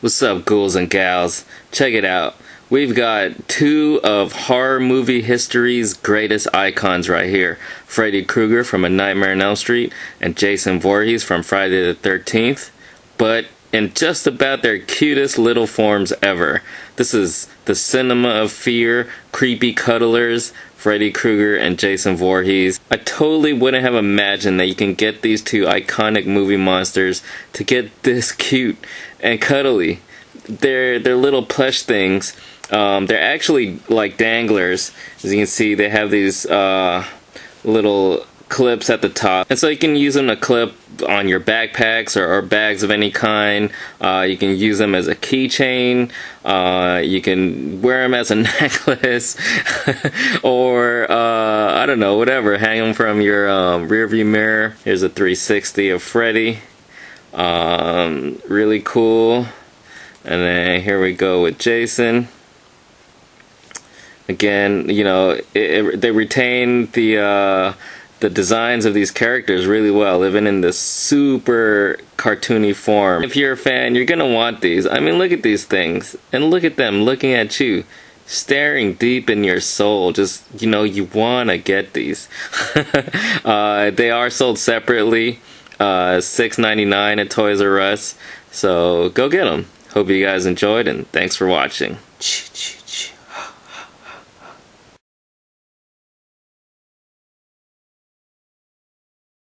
What's up, ghouls and gals? Check it out. We've got two of horror movie history's greatest icons right here Freddy Krueger from A Nightmare on Elm Street and Jason Voorhees from Friday the 13th, but in just about their cutest little forms ever. This is the cinema of fear, creepy cuddlers, Freddy Krueger and Jason Voorhees. I totally wouldn't have imagined that you can get these two iconic movie monsters to get this cute and cuddly. They're they're little plush things. Um, they're actually like danglers. As you can see, they have these uh, little clips at the top and so you can use them to clip on your backpacks or, or bags of any kind. Uh, you can use them as a keychain. Uh, you can wear them as a necklace. Or uh, I don't know whatever. Hang them from your um, rear view mirror. Here's a 360 of Freddy. Um, really cool. And then here we go with Jason. Again you know it, it, they retain the uh, the designs of these characters really well, even in this super cartoony form. If you're a fan, you're gonna want these. I mean, look at these things, and look at them looking at you, staring deep in your soul. Just, you know, you wanna get these. uh, they are sold separately, uh, $6.99 at Toys R Us, so go get them. Hope you guys enjoyed, and thanks for watching.